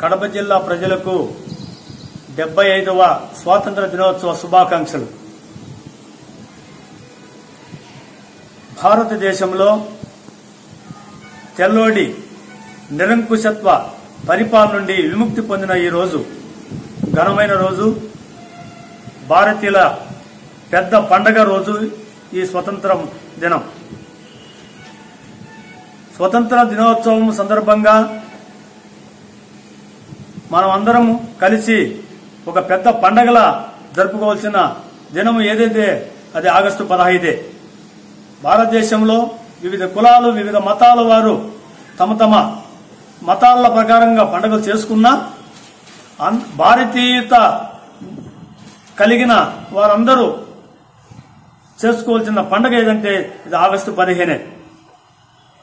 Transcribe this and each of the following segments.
కడప జిల్లా ప్రజలకు డెబ్బై ఐదవ స్వాతంత్ర దినోత్సవ శుభాకాంక్షలు. భారతదేశంలో తెల్లోడి నిరంకుశత్వ పరిపాలన నుండి విముక్తి పొందిన ఈ రోజు ఘనమైన రోజు భారతీయుల పెద్ద పండగ రోజు ఈ స్వతంత్ర దినం. స్వతంత్ర దినోత్సవం సందర్భంగా మనం అందరము కలిసి ఒక పెద్ద పండగలా జరుపుకోవాల్సిన దినము ఏదైతే అది ఆగస్టు పదహైదే. భారతదేశంలో వివిధ కులాలు వివిధ మతాల వారు తమ తమ మతాల ప్రకారంగా పండుగలు చేసుకున్నా అన్- భారతీయత కలిగిన వారందరూ చేసుకోవాల్సిన పండుగ ఏదంటే ఇది ఆగస్టు పదిహేనే.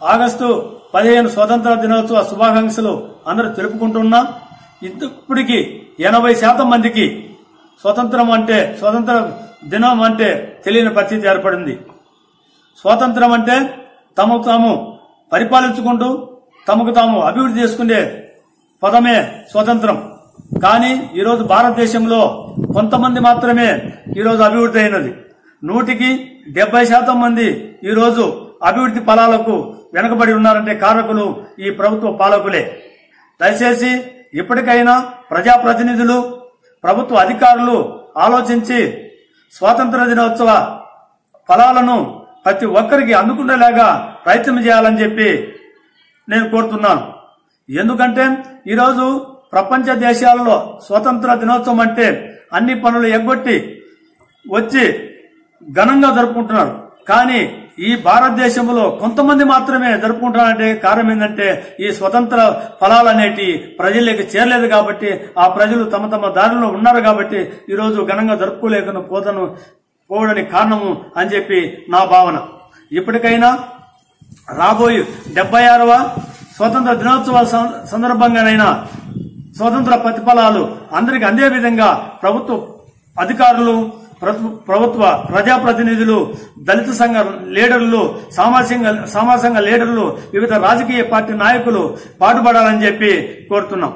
ఆగస్టు పదిహేను స్వతంత్ర దినోత్సవ శుభాకాంక్షలు అందరూ తెలుపుకుంటున్నా. ఇప్పటికీ ఎనభై శాతం మందికి స్వతంత్రం అంటే స్వతంత్ర దినం అంటే తెలియని పరిస్థితి ఏర్పడింది. స్వాతంత్రం అంటే తమకు తాము పరిపాలించుకుంటూ తమకు తాము అభివృద్ధి చేసుకునే పదమే స్వతంత్రం. కానీ ఈరోజు భారతదేశంలో కొంతమంది మాత్రమే ఈరోజు అభివృద్ధి అయినది. నూటికి డెబ్బై శాతం మంది ఈరోజు అభివృద్ధి ఫలాలకు వెనుకబడి ఉన్నారంటే కారకులు ఈ ప్రభుత్వ పాలకులే. దయచేసి ఇప్పటికైనా ప్రజాప్రతినిధులు ప్రభుత్వ అధికారులు ఆలోచించి స్వాతంత్ర దినోత్సవ ఫలాలను ప్రతి ఒక్కరికి అందుకునేలాగా ప్రయత్నం చేయాలని చెప్పి నేను కోరుతున్నాను. ఎందుకంటే ఈరోజు ప్రపంచ దేశాలలో స్వతంత్ర దినోత్సవం అంటే అన్ని పనులు ఎగ్గొట్టి వచ్చి ఘనంగా జరుపుకుంటున్నారు. కానీ ఈ భారతదేశంలో కొంతమంది మాత్రమే జరుపుకుంటారంటే కారణం ఏంటంటే ఈ స్వతంత్ర ఫలాలు అనేటి ప్రజలకి చేరలేదు కాబట్టి ఆ ప్రజలు తమ తమ దారిలో ఉన్నారు కాబట్టి ఈరోజు ఘనంగా జరుపుకోలేక పోతను పోవడానికి కారణము అని చెప్పి నా భావన. ఇప్పటికైనా రాబోయే డెబ్బై ఆరవ స్వతంత్ర దినోత్సవ సందర్భంగానైనా స్వతంత్ర ప్రతిఫలాలు అందరికి అందే విధంగా ప్రభుత్వ అధికారులు ప్రభుత్వ ప్రజాప్రతినిధులు దళిత సంఘ లీడర్లు సామాజిక సామాజిక లీడర్లు వివిధ రాజకీయ పార్టీ నాయకులు పాటుపడాలని చెప్పి కోరుతున్నాం.